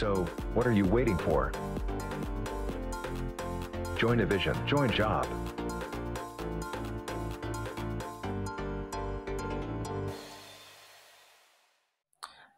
So, what are you waiting for? Join Evision, join job.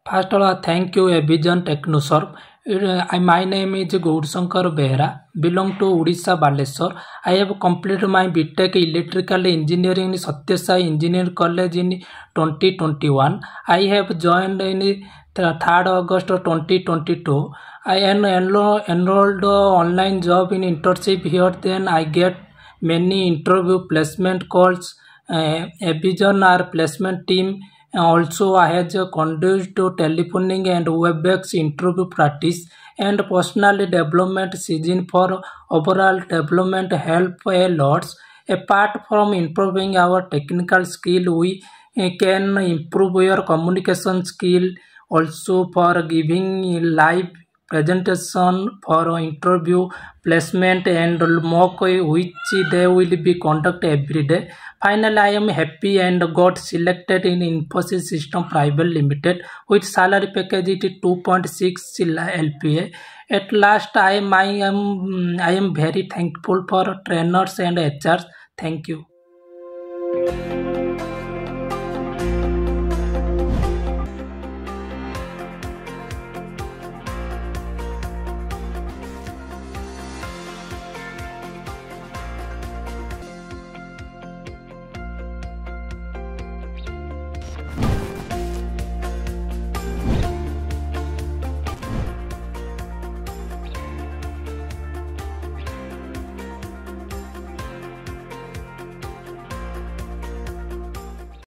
First of all, thank you, Vision TechnoServe. Uh, my name is Gaurasankar Behra, belong to Odisha, Baleshwar. I have completed my BTech Electrical Engineering in Satya Sai Engineering College in 2021. I have joined in 3rd August 2022. I enrolled, online job in internship here. Then I get many interview placement calls. Uh, Evision our placement team also I had conducted telephoning and WebEx interview practice and personal development season for overall development help a lot. Apart from improving our technical skill, we uh, can improve your communication skill also for giving live presentation for interview placement and mock which they will be conducted every day finally i am happy and got selected in infosys system private limited with salary package it 2.6 lpa at last i am i am i am very thankful for trainers and hrs thank you